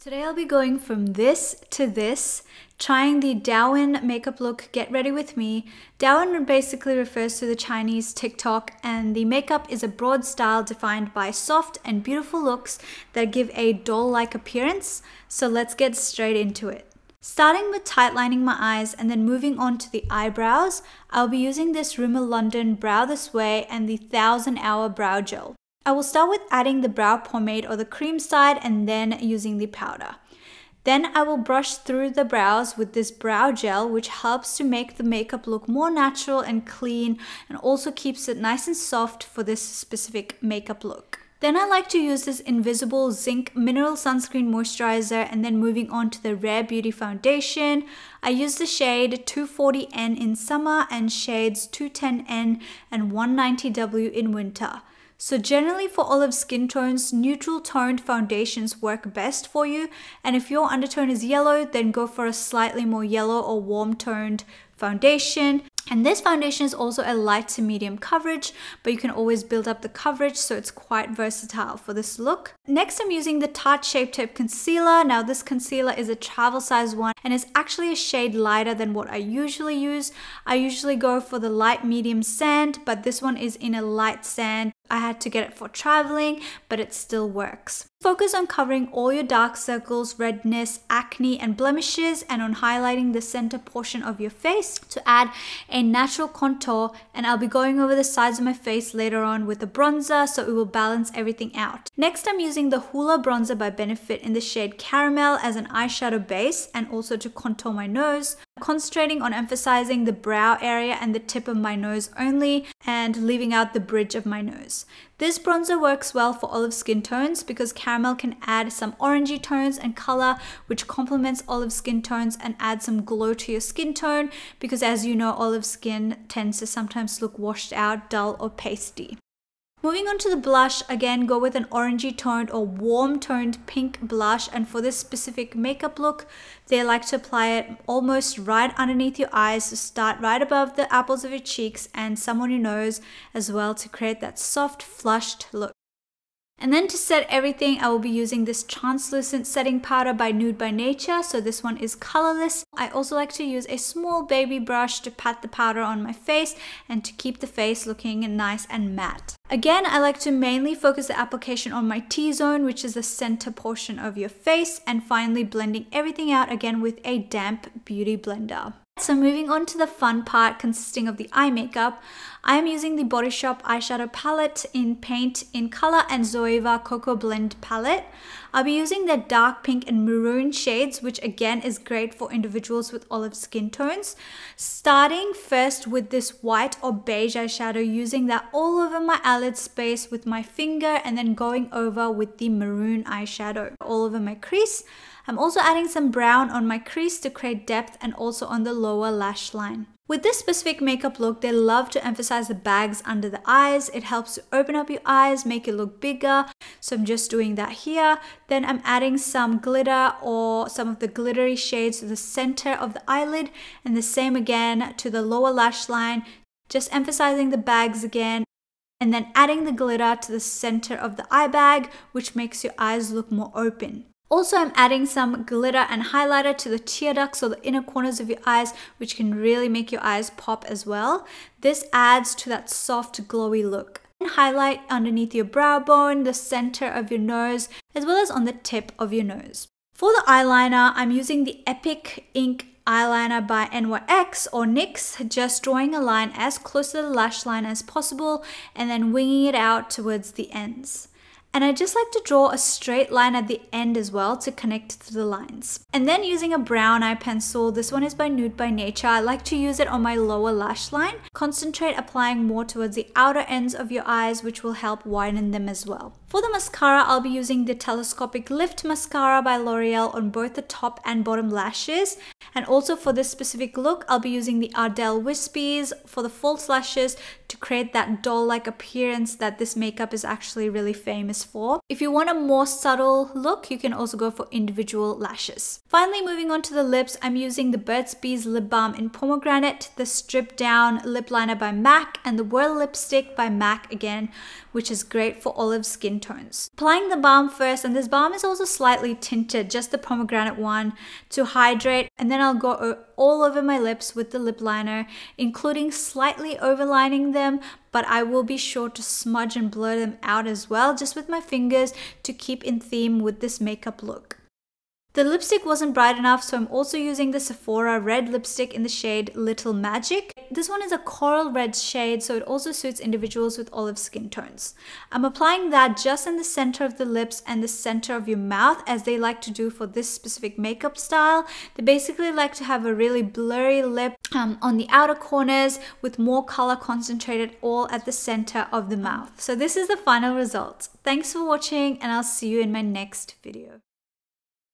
Today I'll be going from this to this, trying the Douyin makeup look Get Ready With Me. Douyin basically refers to the Chinese TikTok and the makeup is a broad style defined by soft and beautiful looks that give a doll-like appearance. So let's get straight into it. Starting with tightlining my eyes and then moving on to the eyebrows, I'll be using this Rimmel London Brow This Way and the 1000 Hour Brow Gel. I will start with adding the brow pomade or the cream side and then using the powder. Then I will brush through the brows with this brow gel which helps to make the makeup look more natural and clean and also keeps it nice and soft for this specific makeup look. Then I like to use this Invisible Zinc Mineral Sunscreen Moisturizer and then moving on to the Rare Beauty Foundation. I use the shade 240N in summer and shades 210N and 190W in winter. So generally for olive skin tones, neutral toned foundations work best for you. And if your undertone is yellow, then go for a slightly more yellow or warm toned foundation. And this foundation is also a light to medium coverage, but you can always build up the coverage so it's quite versatile for this look. Next, I'm using the Tarte Shape Tape Concealer. Now this concealer is a travel size one and it's actually a shade lighter than what I usually use. I usually go for the light medium sand, but this one is in a light sand. I had to get it for traveling, but it still works. Focus on covering all your dark circles, redness, acne, and blemishes, and on highlighting the center portion of your face to add a natural contour. And I'll be going over the sides of my face later on with a bronzer, so it will balance everything out. Next, I'm using the Hoola Bronzer by Benefit in the shade Caramel as an eyeshadow base and also to contour my nose concentrating on emphasizing the brow area and the tip of my nose only and leaving out the bridge of my nose. This bronzer works well for olive skin tones because caramel can add some orangey tones and color which complements olive skin tones and add some glow to your skin tone because as you know olive skin tends to sometimes look washed out, dull or pasty. Moving on to the blush, again go with an orangey toned or warm toned pink blush and for this specific makeup look, they like to apply it almost right underneath your eyes to start right above the apples of your cheeks and some on your nose as well to create that soft flushed look. And then to set everything, I will be using this translucent setting powder by Nude by Nature. So this one is colorless. I also like to use a small baby brush to pat the powder on my face and to keep the face looking nice and matte. Again, I like to mainly focus the application on my T-zone, which is the center portion of your face, and finally blending everything out again with a damp beauty blender. So moving on to the fun part consisting of the eye makeup, I am using the Body Shop eyeshadow palette in Paint in Color and Zoeva Cocoa Blend palette. I'll be using the dark pink and maroon shades, which again is great for individuals with olive skin tones. Starting first with this white or beige eyeshadow, using that all over my eyelid space with my finger and then going over with the maroon eyeshadow all over my crease. I'm also adding some brown on my crease to create depth and also on the lower lash line. With this specific makeup look, they love to emphasize the bags under the eyes. It helps to open up your eyes, make it look bigger. So I'm just doing that here. Then I'm adding some glitter or some of the glittery shades to the center of the eyelid and the same again to the lower lash line, just emphasizing the bags again and then adding the glitter to the center of the eye bag, which makes your eyes look more open. Also, I'm adding some glitter and highlighter to the tear ducts or the inner corners of your eyes, which can really make your eyes pop as well. This adds to that soft, glowy look. And highlight underneath your brow bone, the center of your nose, as well as on the tip of your nose. For the eyeliner, I'm using the Epic Ink eyeliner by NYX or NYX, just drawing a line as close to the lash line as possible and then winging it out towards the ends. And I just like to draw a straight line at the end as well to connect to the lines. And then using a brown eye pencil, this one is by Nude by Nature, I like to use it on my lower lash line. Concentrate applying more towards the outer ends of your eyes, which will help widen them as well. For the mascara, I'll be using the Telescopic Lift Mascara by L'Oreal on both the top and bottom lashes. And also for this specific look, I'll be using the Ardell Wispies for the false lashes to create that doll-like appearance that this makeup is actually really famous for. If you want a more subtle look, you can also go for individual lashes. Finally, moving on to the lips, I'm using the Burt's Bees Lip Balm in Pomegranate, the Strip Down Lip Liner by MAC, and the Whirl Lipstick by MAC again, which is great for olive skin tones. Applying the balm first, and this balm is also slightly tinted, just the pomegranate one, to hydrate, and then I'll go all over my lips with the lip liner, including slightly overlining them, but I will be sure to smudge and blur them out as well, just with my fingers to keep in theme with this makeup look. The lipstick wasn't bright enough, so I'm also using the Sephora red lipstick in the shade Little Magic. This one is a coral red shade, so it also suits individuals with olive skin tones. I'm applying that just in the center of the lips and the center of your mouth, as they like to do for this specific makeup style. They basically like to have a really blurry lip um, on the outer corners with more color concentrated all at the center of the mouth. So this is the final result. Thanks for watching, and I'll see you in my next video.